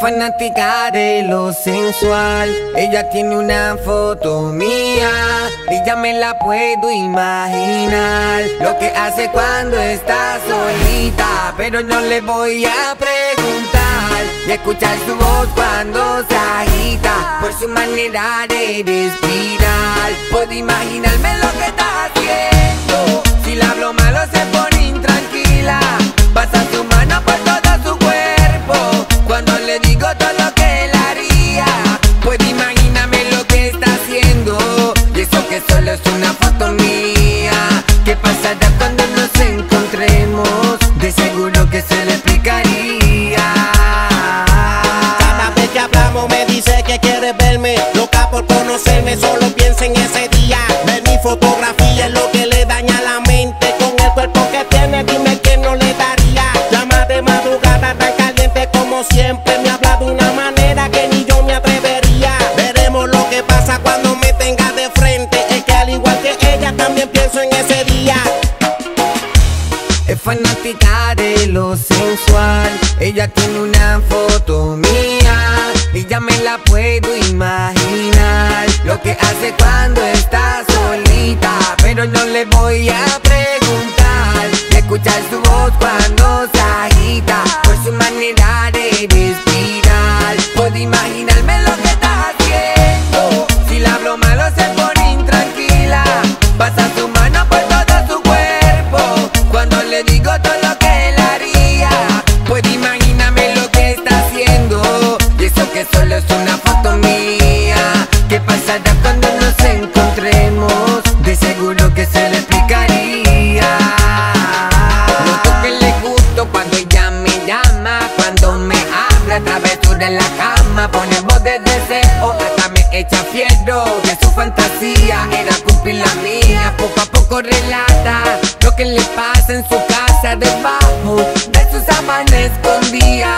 fanática de lo sensual. Ella tiene una foto mía y ya me la puedo imaginar. Lo que hace cuando está solita, pero no le voy a preguntar. Y escuchar su voz cuando se agita por su manera de respirar. Puedo imaginarme lo que está haciendo. Si la hablo malo se dice que quiere verme Loca por conocerme, solo piensa en ese día. Ver mi fotografía es lo que le daña la mente. Con el cuerpo que tiene, dime que no le daría. Llama de madrugada tan caliente como siempre. Me habla de una manera que ni yo me atrevería. Veremos lo que pasa cuando me tenga de frente. Es que al igual que ella también pienso en ese día. Es fanática de lo sensual. Ella tiene una foto mía y ya me la puedo imaginar. Lo que hace cuando está solita, pero no le voy a preguntar. Y escuchar su voz cuando se agita por su manera de respirar. Puedo imaginarme lo que está haciendo. Si la hablo malo se pone intranquila. Pasa su mano por todo su cuerpo. Cuando le digo todo lo que él haría. Puedo imaginarme que solo es una foto mía. ¿Qué pasará cuando nos encontremos? De seguro que se le explicaría. Noto que le gusto cuando ella me llama. Cuando me habla a través de la cama. Pone voz de deseo, hasta me echa fiero. Que su fantasía era cumplir la mía. Poco a poco relata lo que le pasa en su casa debajo sus sábanas escondía.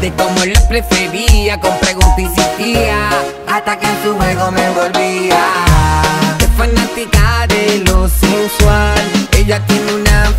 De cómo lo prefería, con preguntas insistía. Hasta que en su juego me envolvía. Es fanática de lo sensual. Ella tiene una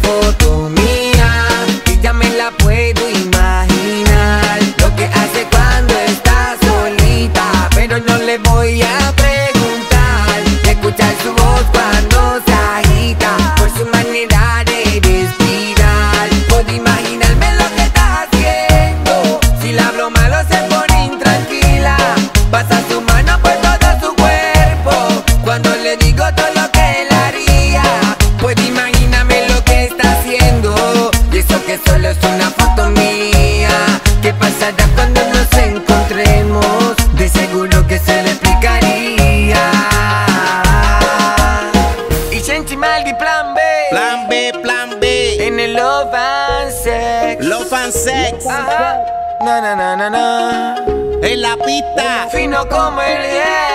Love and Sex. Love and sex Ajá. Na na na na na. En la pista Fino como el yeah.